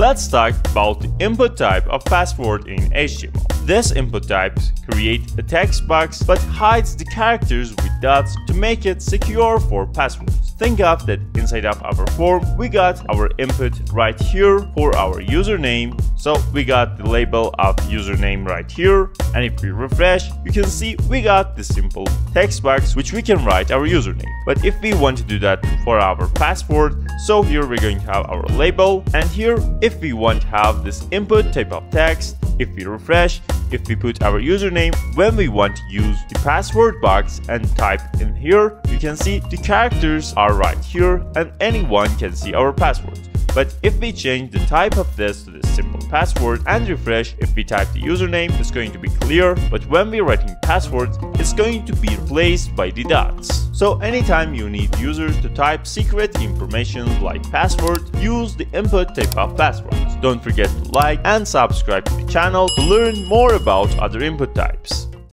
Let's talk about the input type of password in HTML. This input type creates a text box but hides the characters with dots to make it secure for passwords. Think God that inside of our form we got our input right here for our username. So we got the label of username right here. And if we refresh you can see we got the simple text box which we can write our username. But if we want to do that for our password so here we're going to have our label. And here if we want to have this input type of text if we refresh if we put our username when we want to use the password box and type in here you can see the characters are right here and anyone can see our password but if we change the type of this to the simple password and refresh, if we type the username, it's going to be clear, but when we're writing passwords, it's going to be replaced by the dots. So anytime you need users to type secret information like password, use the input type of passwords. Don't forget to like and subscribe to the channel to learn more about other input types.